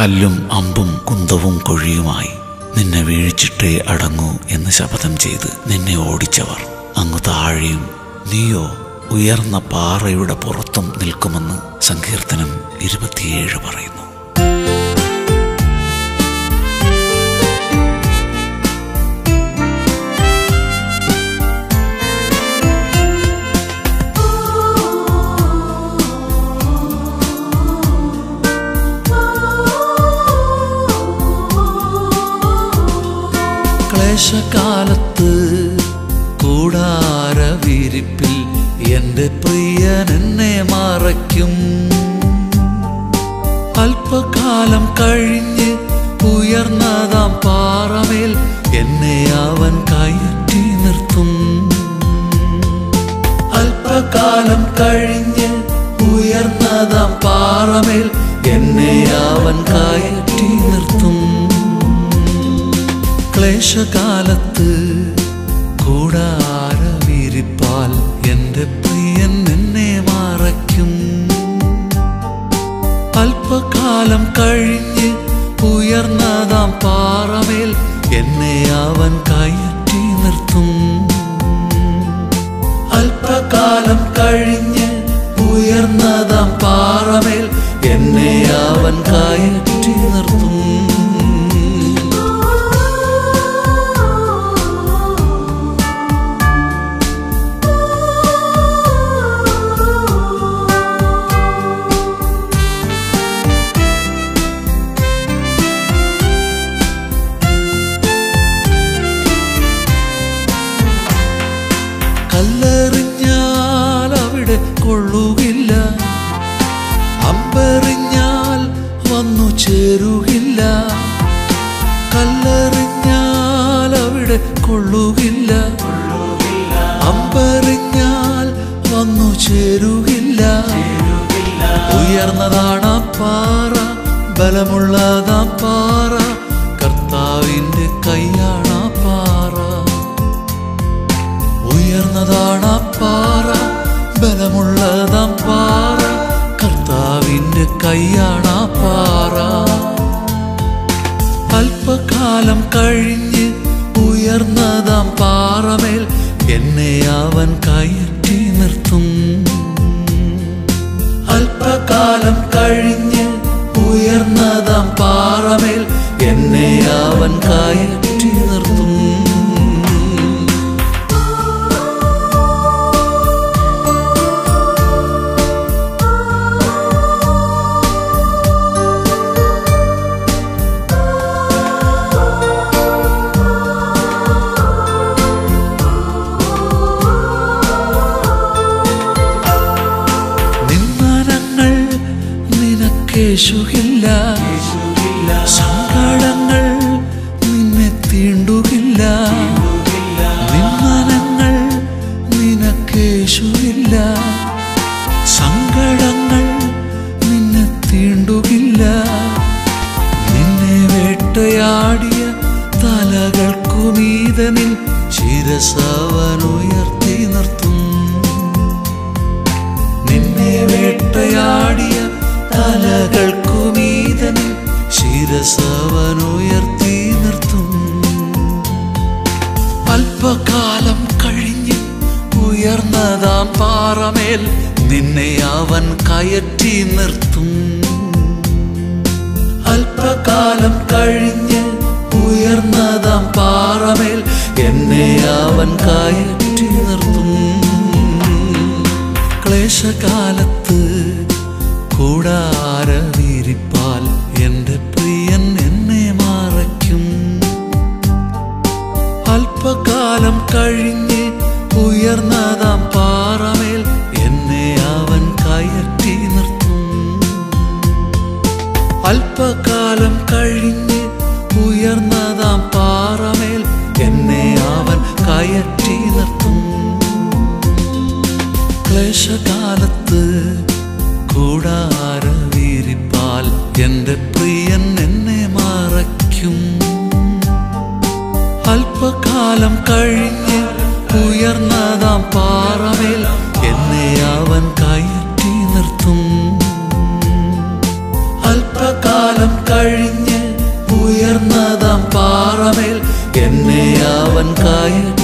കല്ലും അമ്പും കുന്തവും കൊഴിയുമായി നിന്നെ വീഴിച്ചിട്ടേ അടങ്ങൂ എന്ന് ശപഥം ചെയ്ത് നിന്നെ ഓടിച്ചവർ. അങ്ങ് താഴെയും നീയോ ഉയർന്ന പാറയുടെ പുറത്തും നിൽക്കുമെന്ന് സങ്കീർത്തനം ഇരുപത്തിയേഴ് പറയുന്നു. ക്ലേശകാലത്ത് കൂടാരവിരിപ്പിൽ എന്റെ പ്രിയൻ എന്നെ മറയ്ക്കും. അല്പകാലം കഴിഞ്ഞ് ഉയർന്നതാം പാറമേൽ എന്നെ അവൻ കയറ്റി നിർത്തും. അല്പകാലം കഴിഞ്ഞ് ഉയർന്നതാം പാറമേൽ എന്നെ അവൻ ക്ലേശകാലത്ത് കൂടാരവിരിപ്പാൽ എന്റെ പ്രിയൻ എന്നെ മറയ്ക്കും. അല്പകാലം കഴിഞ്ഞ് ഉയർന്നതാം പാറമേൽ എന്നെ അവൻ കയറ്റി നിർത്തും. അല്പകാലം കഴിഞ്ഞ് ഉയർന്നതാം പാറമേൽ എന്നെ അവൻ കയറ്റി നിർത്തും. അമ്പെറിഞ്ഞാൽ വന്നു ചേരുകില്ല. കല്ലെറിഞ്ഞാൽ അവിടെ കൊള്ളുകില്ല. അമ്പെറിഞ്ഞാൽ വന്നു ചേരുകില്ല. ഉയർന്നതാണ് പാറ ബലമുള്ളതാ പാറ. കൈയാണ് പാറ. അല്പകാലം കഴിഞ്ഞ് ഉയർന്നതാം പാറമേൽ എന്നെ അവൻ കയറ്റി നിർത്തും. അല്പകാലം കഴിഞ്ഞ് ഉയർന്നതാം പാറമേൽ എന്നെ അവൻ കയറ്റി നിർത്തും. നിനക്കേശുകില്ല സങ്കടങ്ങൾ നിന്നെ തീണ്ടുകില്ല. നിന്ദനങ്ങൾ നിനക്കേശുകില്ല സങ്കടങ്ങൾ നിന്നെ തീണ്ടുകില്ല. നിന്നെ വേട്ടയാടിയ തലകൾക്കുമീത നിൻ ശിരസവനുയർത്തി നിർത്തും. അല്പകാലം കഴിഞ്ഞ് ഉയർന്നതാം പാറമേൽ നിന്നെ അവൻ കയറ്റി നിർത്തും. അല്പകാലം കഴിഞ്ഞ് ഉയർന്നതാം പാറമേൽ എന്നെ അവൻ കയറ്റി നിർത്തും. ക്ലേശകാലത്ത് കൂടാര കഴിഞ്ഞ് ഉയർന്നതാം പാറമേൽ എന്നെ അവൻ കയറ്റി നിർത്തും. അല്പകാലം കഴിഞ്ഞ് ഉയർന്നതാം പാറമേൽ എന്നെ അവൻ കയറ്റി നിർത്തും. ക്ലേശകാലത്ത് കൂടാര വിരിപ്പാൽ എന്റെ പ്രിയൻ എന്നെ മറയ്ക്കും. ചെറുപ്പകാലം കഴിഞ്ഞ് ഉയർന്നതാം പാറമേൽ എന്നെ അവൻ കയറ്റി നിർത്തും. അല്പകാലം കഴിഞ്ഞ് ഉയർന്നതാം പാറമേൽ എന്നെ അവൻ കയറ്റി